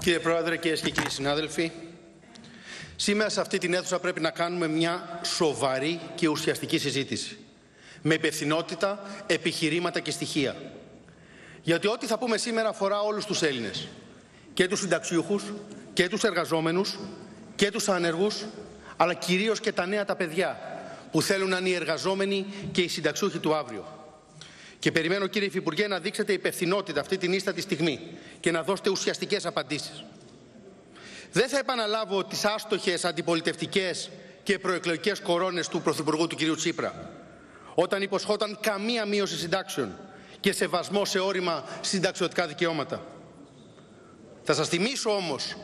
Κύριε Πρόεδρε, κυρίες και κύριοι συνάδελφοι, σήμερα σε αυτή την αίθουσα πρέπει να κάνουμε μια σοβαρή και ουσιαστική συζήτηση. Με υπευθυνότητα, επιχειρήματα και στοιχεία. Γιατί ό,τι θα πούμε σήμερα αφορά όλους τους Έλληνες. Και τους συνταξιούχους, και τους εργαζόμενους, και τους άνεργους, αλλά κυρίως και τα νέα τα παιδιά, που θέλουν να είναι οι εργαζόμενοι και οι συνταξιούχοι του αύριο. Και περιμένω κύριε Υφυπουργέ να δείξετε υπευθυνότητα αυτή την ίστατη στιγμή και να δώσετε ουσιαστικές απαντήσεις. Δεν θα επαναλάβω τις άστοχες αντιπολιτευτικές και προεκλογικές κορώνες του Πρωθυπουργού του κ. Τσίπρα όταν υποσχόταν καμία μείωση συντάξεων και σεβασμό σε όρημα συνταξιωτικά δικαιώματα. Θα σας θυμίσω όμως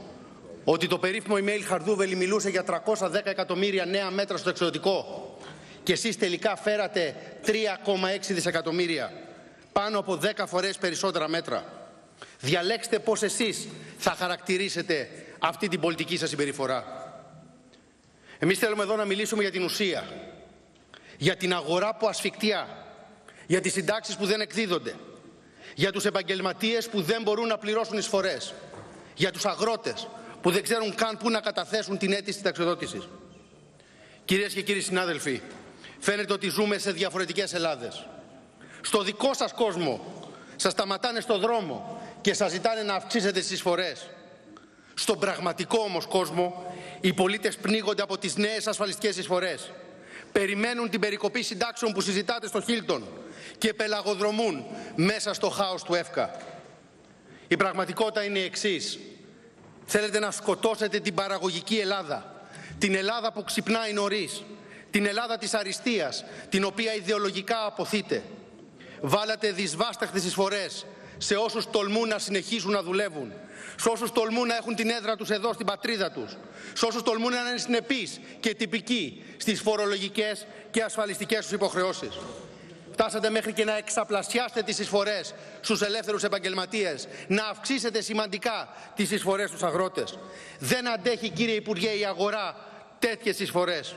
ότι το περίφημο email Χαρδούβελη μιλούσε για 310 εκατομμύρια νέα μέτρα στο εξωτικό και εσείς τελικά φέρατε 3,6 δισεκατομμύρια, πάνω από 10 φορές περισσότερα μέτρα. Διαλέξτε πώς εσείς θα χαρακτηρίσετε αυτή την πολιτική σας συμπεριφορά. Εμείς θέλουμε εδώ να μιλήσουμε για την ουσία, για την αγορά που ασφικτιά, για τις συντάξεις που δεν εκδίδονται, για τους επαγγελματίες που δεν μπορούν να πληρώσουν εισφορές, για τους αγρότες που δεν ξέρουν καν πού να καταθέσουν την αίτηση ταξιδότησης. Κυρίες και κύριοι συνάδελφοι, Φαίνεται ότι ζούμε σε διαφορετικές Ελλάδες. Στο δικό σας κόσμο σας σταματάνε στο δρόμο και σας ζητάνε να αυξήσετε τις εισφορές. Στον πραγματικό όμως κόσμο οι πολίτες πνίγονται από τις νέες ασφαλιστικές εισφορές. Περιμένουν την περικοπή συντάξεων που συζητάτε στο Χίλτον και πελαγοδρομούν μέσα στο χάος του ΕΦΚΑ. Η πραγματικότητα είναι η εξής. Θέλετε να σκοτώσετε την παραγωγική Ελλάδα. Την Ελλάδα που ξυπνάει νωρίς την Ελλάδα της αριστείας, την οποία ιδεολογικά αποθείτε. Βάλατε δυσβάσταχτες εισφορές σε όσους τολμούν να συνεχίσουν να δουλεύουν, σε όσους τολμούν να έχουν την έδρα τους εδώ στην πατρίδα τους, σε όσους τολμούν να είναι συνεπείς και τυπικοί στις φορολογικές και ασφαλιστικές τους υποχρεώσεις. Φτάσατε μέχρι και να εξαπλασιάσετε τις εισφορές στους ελεύθερους επαγγελματίες, να αυξήσετε σημαντικά τις εισφορές στους αγρότες. Δεν αντέχει κύριε Υπουργέ η αγορά τέτοιες εισφορές.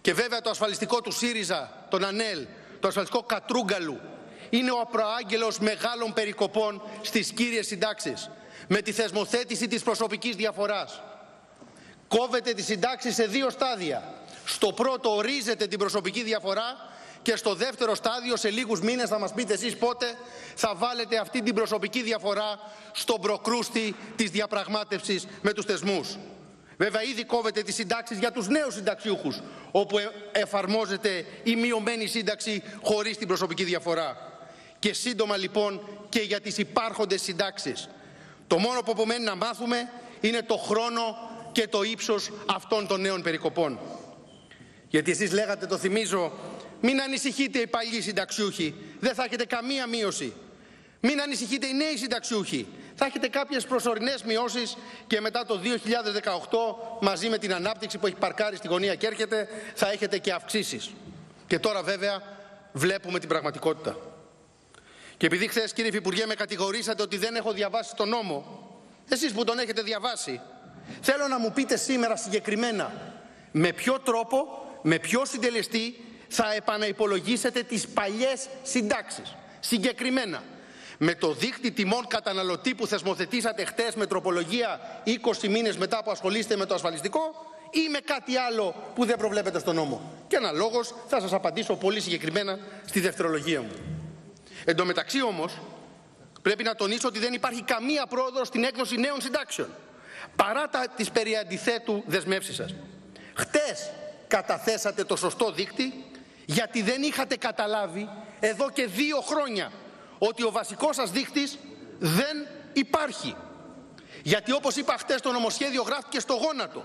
Και βέβαια το ασφαλιστικό του ΣΥΡΙΖΑ, τον ΑΝΕΛ, το ασφαλιστικό Κατρούγκαλου, είναι ο προάγγελος μεγάλων περικοπών στις κύριες συντάξεις, με τη θεσμοθέτηση της προσωπικής διαφοράς. Κόβεται τη συντάξη σε δύο στάδια. Στο πρώτο ορίζεται την προσωπική διαφορά και στο δεύτερο στάδιο, σε λίγους μήνες, θα μας πείτε εσείς πότε, θα βάλετε αυτή την προσωπική διαφορά στον προκρούστη της διαπραγμάτευσης με τους θεσμούς. Βέβαια ήδη κόβεται τις συντάξεις για τους νέους συνταξιούχους, όπου ε, εφαρμόζεται η μειωμένη σύνταξη χωρίς την προσωπική διαφορά. Και σύντομα λοιπόν και για τις υπάρχοντες συντάξεις. Το μόνο που απομένει να μάθουμε είναι το χρόνο και το ύψος αυτών των νέων περικοπών. Γιατί εσείς λέγατε, το θυμίζω, μην ανησυχείτε οι παλιοί συνταξιούχοι, δεν θα έχετε καμία μείωση. Μην ανησυχείτε οι νέοι συνταξιούχοι, θα έχετε κάποιες προσωρινές μειώσεις και μετά το 2018 μαζί με την ανάπτυξη που έχει παρκάρει στη γωνία και έρχεται θα έχετε και αυξήσεις. Και τώρα βέβαια βλέπουμε την πραγματικότητα. Και επειδή χθες κύριε Υφυπουργέ με κατηγορήσατε ότι δεν έχω διαβάσει τον νόμο, εσείς που τον έχετε διαβάσει, θέλω να μου πείτε σήμερα συγκεκριμένα με ποιο τρόπο, με ποιο συντελεστή θα επαναυπολογίσετε τις παλιές συντάξεις. Συγκεκριμένα με το δίκτυ τιμών καταναλωτή που θεσμοθετήσατε χτες με τροπολογία 20 μήνες μετά που ασχολείστε με το ασφαλιστικό ή με κάτι άλλο που δεν προβλέπετε στον νόμο. Και αναλόγως θα σας απαντήσω πολύ συγκεκριμένα στη δευτερολογία μου. Εν τω μεταξύ όμως πρέπει να τονίσω ότι δεν υπάρχει καμία πρόοδος στην έκδοση νέων συντάξεων παρά τα, τις περί αντιθέτου δεσμεύσεις σας. Χτες καταθέσατε το σωστό δίκτυ γιατί δεν είχατε καταλάβει εδώ και δύο χρόνια ότι ο βασικός σας δείκτης δεν υπάρχει. Γιατί όπως είπα χτες το νομοσχέδιο γράφτηκε στο γόνατο.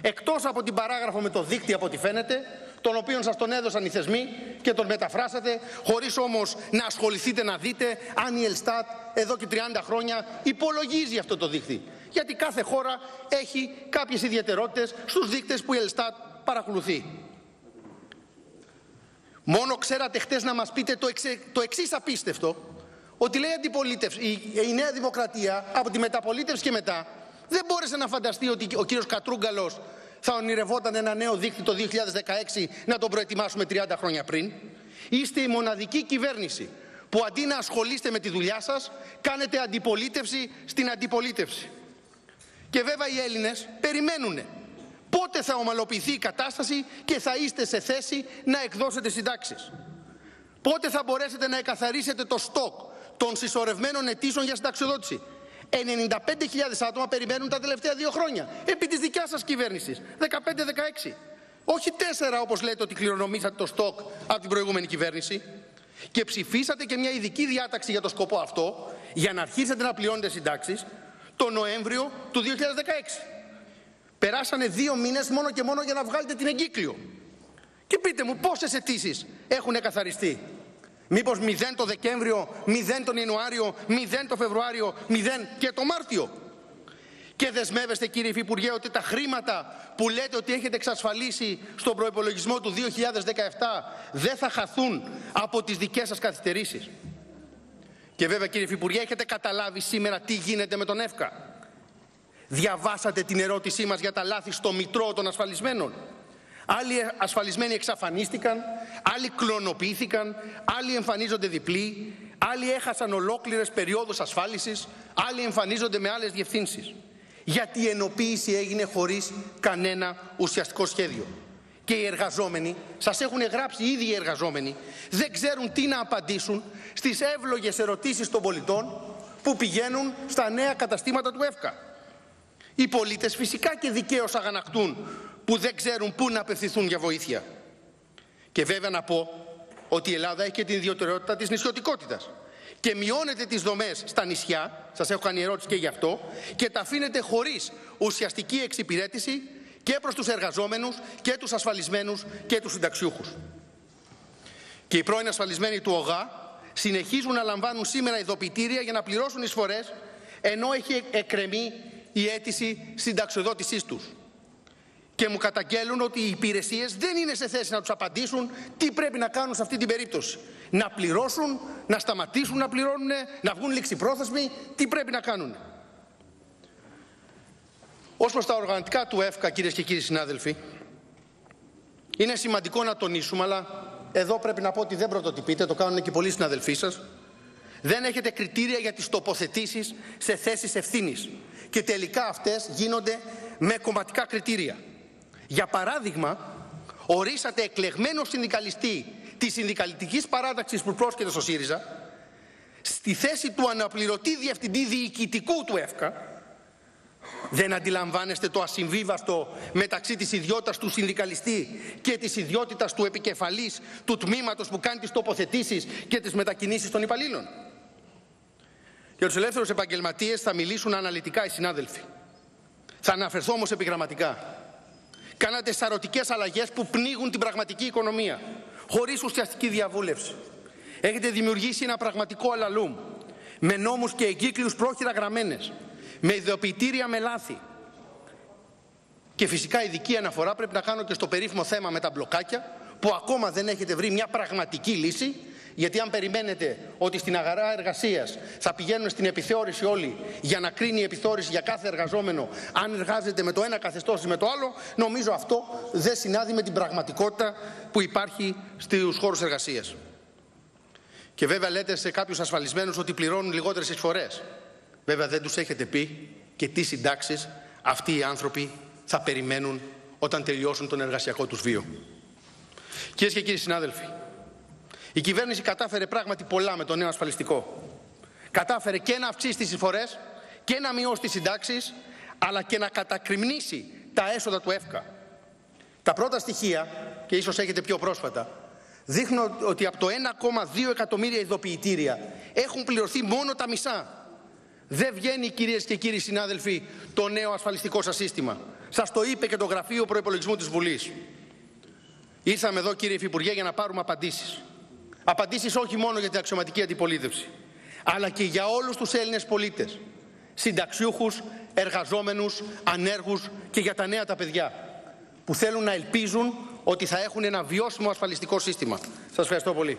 Εκτός από την παράγραφο με το δίκτυο από ό,τι φαίνεται, τον οποίο σας τον έδωσαν οι θεσμοί και τον μεταφράσατε, χωρίς όμως να ασχοληθείτε να δείτε αν η Ελστάτ εδώ και 30 χρόνια υπολογίζει αυτό το δίκτυο. Γιατί κάθε χώρα έχει κάποιες ιδιαιτερότητες στους δείκτες που η Ελστάτ παρακολουθεί. Μόνο ξέρατε χτες να μας πείτε το, εξε, το εξής απίστευτο, ότι λέει αντιπολίτευση, η, η Νέα Δημοκρατία από τη μεταπολίτευση και μετά δεν μπόρεσε να φανταστεί ότι ο κύριος Κατρούγκαλος θα ονειρευόταν ένα νέο δίκτυο το 2016 να τον προετοιμάσουμε 30 χρόνια πριν. Είστε η μοναδική κυβέρνηση που αντί να ασχολείστε με τη δουλειά σας, κάνετε αντιπολίτευση στην αντιπολίτευση. Και βέβαια οι Έλληνες περιμένουν πότε θα ομαλοποιηθεί η κατάσταση και θα είστε σε θέση να εκδώσετε συντάξεις; Πότε θα μπορέσετε να εκαθαρίσετε το στόκ των συσσωρευμένων αιτήσεων για συνταξιοδότηση; 95.000 άτομα περιμένουν τα τελευταία δύο χρόνια. Επί της δικιάς σας κυβέρνησης. 15-16. Όχι τέσσερα όπως λέτε ότι κληρονομήσατε το στόκ από την προηγούμενη κυβέρνηση. Και ψηφίσατε και μια ειδική διάταξη για το σκοπό αυτό, για να αρχίσετε να πληρώνετε συντάξεις, το Νοέμβριο του 2016. Περάσανε δύο μήνες μόνο και μόνο για να βγάλετε την εγκύκλιο. Και πείτε μου πόσες αιτήσεις έχουν καθαριστεί; Μήπως μηδέν το Δεκέμβριο, μηδέν τον Ιανουάριο, μηδέν το Φεβρουάριο, μηδέν και το Μάρτιο; Και δεσμεύεστε κύριε Υφυπουργέ ότι τα χρήματα που λέτε ότι έχετε εξασφαλίσει στον προϋπολογισμό του 2017 δεν θα χαθούν από τις δικές σας καθυστερήσεις; Και βέβαια κύριε Υφυπουργέ έχετε καταλάβει σήμερα τι γίνεται με τον ΕΦΚΑ; Διαβάσατε την ερώτησή μας για τα λάθη στο μητρό των ασφαλισμένων. Άλλοι ασφαλισμένοι εξαφανίστηκαν, άλλοι κλωνοποιήθηκαν, άλλοι εμφανίζονται διπλοί, άλλοι έχασαν ολόκληρες περιόδους ασφάλισης, άλλοι εμφανίζονται με άλλες διευθύνσεις. Γιατί η ενοποίηση έγινε χωρίς κανένα ουσιαστικό σχέδιο. Και οι εργαζόμενοι, σας έχουν γράψει ήδη οι εργαζόμενοι, δεν ξέρουν τι να απαντήσουν στις εύλογες ερωτήσεις των πολιτών που πηγαίνουν στα νέα καταστήματα του ΕΦΚΑ. Οι πολίτες φυσικά και δικαίως αγανακτούν που δεν ξέρουν πού να απευθυνθούν για βοήθεια. Και βέβαια να πω ότι η Ελλάδα έχει και την ιδιαιτερότητα της νησιωτικότητας και μειώνετε τις δομές στα νησιά, σας έχω κάνει ερώτηση και γι' αυτό, και τα αφήνετε χωρίς ουσιαστική εξυπηρέτηση και προς τους εργαζόμενους και τους ασφαλισμένους και τους συνταξιούχους. Και οι πρώην ασφαλισμένοι του ΟΓΑ συνεχίζουν να λαμβάνουν σήμερα ειδοποιητήρια για να πληρώσουν εισφορές ενώ έχει εκκρεμεί η αίτηση συνταξιοδότησής τους και μου καταγγέλουν ότι οι υπηρεσίες δεν είναι σε θέση να τους απαντήσουν τι πρέπει να κάνουν σε αυτή την περίπτωση. Να πληρώσουν, να σταματήσουν να πληρώνουν, να βγουν ληξιπρόθεσμοι, τι πρέπει να κάνουν. Ως προς τα οργανωτικά του ΕΦΚΑ, κυρίες και κύριοι συνάδελφοι, είναι σημαντικό να τονίσουμε, αλλά εδώ πρέπει να πω ότι δεν πρωτοτυπείτε, το κάνουν και πολλοί συναδελφοί σας. Δεν έχετε κριτήρια για τις τοποθετήσεις σε θέσεις ευθύνης. Και τελικά αυτές γίνονται με κομματικά κριτήρια. Για παράδειγμα, ορίσατε εκλεγμένο συνδικαλιστή της συνδικαλιστικής παράταξης που πρόσκειται στο ΣΥΡΙΖΑ στη θέση του αναπληρωτή διευθυντή διοικητικού του ΕΦΚΑ δεν αντιλαμβάνεστε το ασυμβίβαστο μεταξύ της ιδιότητας του συνδικαλιστή και της ιδιότητας του επικεφαλής του τμήματος που κάνει τις τοποθετήσεις και τις μετακινήσεις των υπαλλήλων. Για τους ελεύθερους επαγγελματίες θα μιλήσουν αναλυτικά οι συνάδελφοι. Θα αναφερθώ όμως επιγραμματικά. Κάνατε σαρωτικές αλλαγές που πνίγουν την πραγματική οικονομία, χωρίς ουσιαστική διαβούλευση. Έχετε δημιουργήσει ένα πραγματικό αλαλούμ, με νόμους και εγκύκλιους πρόχειρα γραμμένες, με ιδιοποιητήρια με λάθη. Και φυσικά ειδική αναφορά πρέπει να κάνω και στο περίφημο θέμα με τα μπλοκάκια, που ακόμα δεν έχετε βρει μια πραγματική λύση γιατί αν περιμένετε ότι στην αγαρά εργασίας θα πηγαίνουν στην επιθεώρηση όλοι για να κρίνει η επιθεώρηση για κάθε εργαζόμενο αν εργάζεται με το ένα καθεστώς ή με το άλλο, νομίζω αυτό δεν συνάδει με την πραγματικότητα που υπάρχει στους χώρους εργασίας. Και βέβαια λέτε σε κάποιους ασφαλισμένους ότι πληρώνουν λιγότερες εισφορές. Βέβαια δεν τους έχετε πει και τι συντάξεις αυτοί οι άνθρωποι θα περιμένουν όταν τελειώσουν τον εργασιακό τους βίο. Κυρίες και κύριοι συνάδελφοι, η κυβέρνηση κατάφερε πράγματι πολλά με το νέο ασφαλιστικό. Κατάφερε και να αυξήσει τις εισφορές και να μειώσει τις συντάξεις, αλλά και να κατακριμνήσει τα έσοδα του ΕΦΚΑ. Τα πρώτα στοιχεία, και ίσως έχετε πιο πρόσφατα, δείχνουν ότι από το 1,2 εκατομμύρια ειδοποιητήρια έχουν πληρωθεί μόνο τα μισά. Δεν βγαίνει κυρίες και κύριοι συνάδελφοι το νέο ασφαλιστικό σας σύστημα. Σας το είπε και το Γραφείο Προϋπολογισμού της Βουλής. Ήρθαμε εδώ κύριε Υφυπουργέ για να πάρουμε απαντήσεις. Απαντήσεις όχι μόνο για την αξιωματική αντιπολίτευση, αλλά και για όλους τους Έλληνες πολίτες, συνταξιούχους, εργαζόμενους, ανέργους και για τα νέα τα παιδιά, που θέλουν να ελπίζουν ότι θα έχουν ένα βιώσιμο ασφαλιστικό σύστημα. Σας ευχαριστώ πολύ.